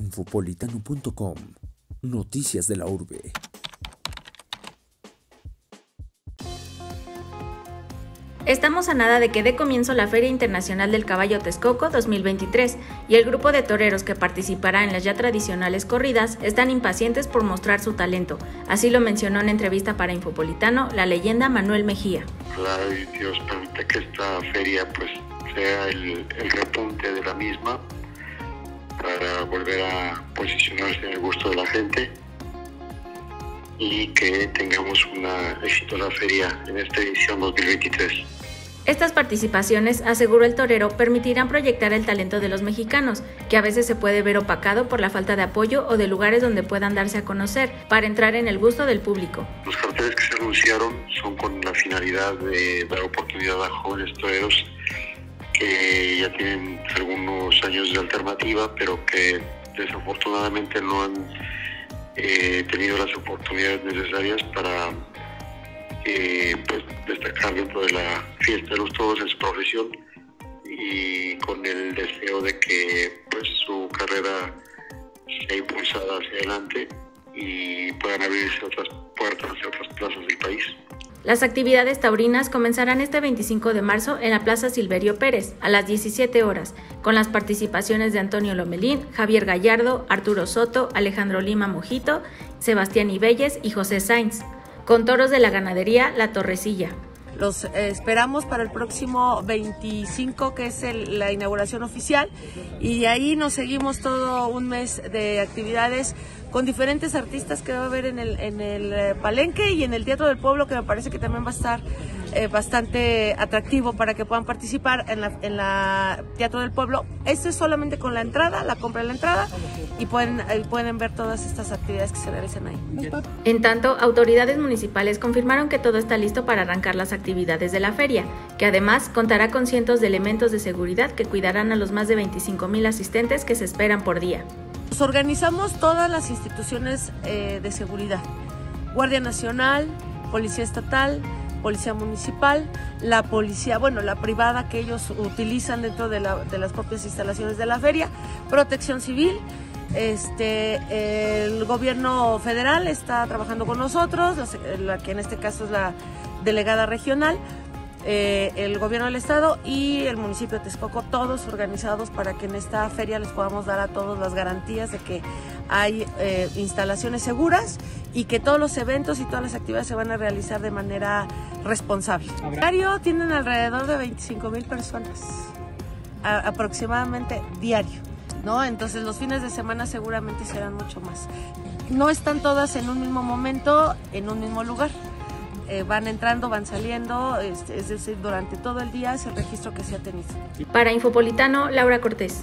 Infopolitano.com Noticias de la Urbe. Estamos a nada de que dé comienzo la Feria Internacional del Caballo Texcoco 2023 y el grupo de toreros que participará en las ya tradicionales corridas están impacientes por mostrar su talento. Así lo mencionó en entrevista para Infopolitano la leyenda Manuel Mejía. Dios permite que esta feria pues sea el, el repunte de la misma para volver a posicionarse en el gusto de la gente y que tengamos una exitosa feria en esta edición 2023. Estas participaciones, aseguró el torero, permitirán proyectar el talento de los mexicanos, que a veces se puede ver opacado por la falta de apoyo o de lugares donde puedan darse a conocer, para entrar en el gusto del público. Los carteles que se anunciaron son con la finalidad de dar oportunidad a jóvenes toreros que ya tienen algunos años de alternativa, pero que desafortunadamente no han eh, tenido las oportunidades necesarias para eh, pues, destacar dentro de la fiesta de los todos en su profesión y con el deseo de que pues su carrera sea impulsada hacia adelante y puedan abrirse otras puertas hacia otras plazas del país. Las actividades taurinas comenzarán este 25 de marzo en la Plaza Silverio Pérez a las 17 horas, con las participaciones de Antonio Lomelín, Javier Gallardo, Arturo Soto, Alejandro Lima Mojito, Sebastián Ibelles y José Sainz con toros de la ganadería La Torrecilla. Los eh, esperamos para el próximo 25, que es la inauguración oficial, y ahí nos seguimos todo un mes de actividades con diferentes artistas que va a haber en el, en el eh, Palenque y en el Teatro del Pueblo, que me parece que también va a estar eh, bastante atractivo para que puedan participar en la, en la Teatro del Pueblo. Esto es solamente con la entrada, la compra de la entrada, y pueden, pueden ver todas estas actividades que se realizan ahí. En tanto, autoridades municipales confirmaron que todo está listo para arrancar las actividades de la feria, que además contará con cientos de elementos de seguridad que cuidarán a los más de 25 mil asistentes que se esperan por día. Nos organizamos todas las instituciones eh, de seguridad, Guardia Nacional, Policía Estatal, Policía Municipal, la policía, bueno, la privada que ellos utilizan dentro de, de las propias instalaciones de la feria, Protección Civil, este, el gobierno federal está trabajando con nosotros, la que en este caso es la delegada regional, eh, el gobierno del estado y el municipio de Texcoco, todos organizados para que en esta feria les podamos dar a todos las garantías de que hay eh, instalaciones seguras y que todos los eventos y todas las actividades se van a realizar de manera responsable. Diario tienen alrededor de 25 mil personas, aproximadamente diario. ¿no? Entonces los fines de semana seguramente serán mucho más. No están todas en un mismo momento, en un mismo lugar. Eh, van entrando, van saliendo, es, es decir, durante todo el día es el registro que se ha tenido. Para Infopolitano, Laura Cortés.